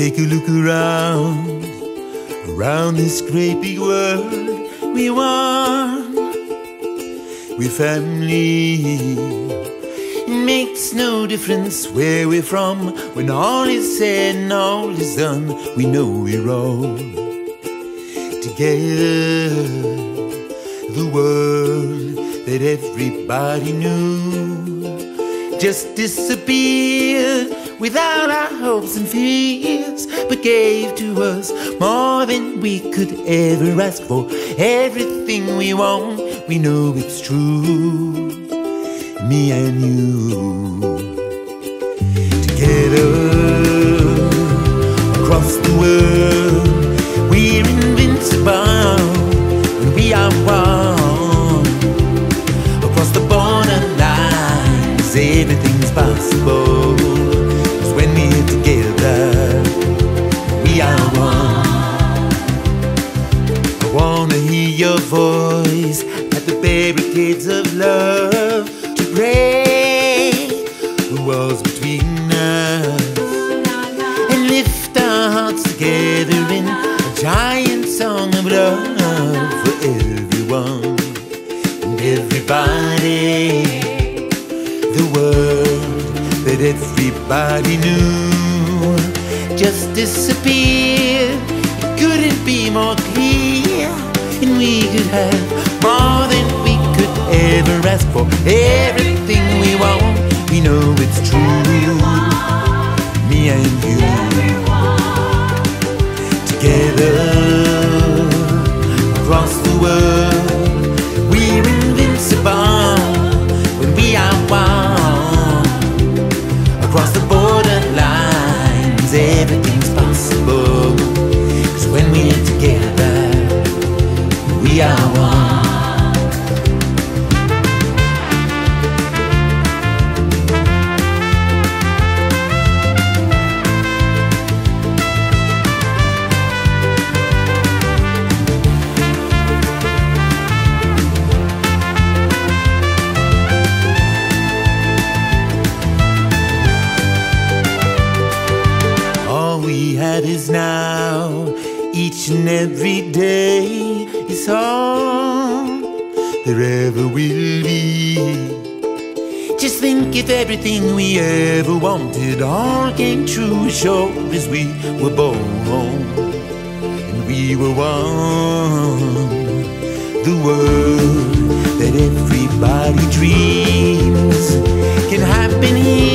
Take a look around, around this great big world we want. We're family. It makes no difference where we're from. When all is said and all is done, we know we're all together. The world that everybody knew just disappeared without our hopes and fears, but gave to us more than we could ever ask for. Everything we want, we know it's true. Me and you together across the world, we're invincible when we are one. Across the borderlines, everything's possible. Hear your voice at the barricades of love to break the walls between us and lift our hearts together in a giant song of love for everyone and everybody. The world that everybody knew just disappeared. It couldn't be more clear, and we could have more than we could ever ask for. Everything we want, we know it's true. Me and you together is now, each and every day is all there ever will be. Just think if everything we ever wanted all came true, sure as we were born and we were one. The world that everybody dreams can happen here.